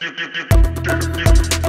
You, you, you, you, you.